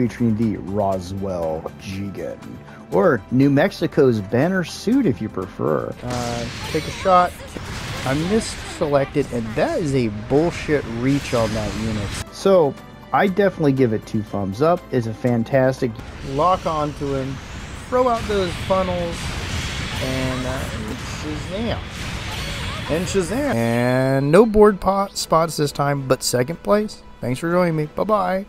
featuring the Roswell Jigen, or New Mexico's banner suit if you prefer. Uh, take a shot. I misselected, and that is a bullshit reach on that unit. So, I definitely give it two thumbs up. It's a fantastic lock onto him, throw out those funnels, and uh, Shazam. And Shazam. And no board pot spots this time, but second place. Thanks for joining me. Bye bye.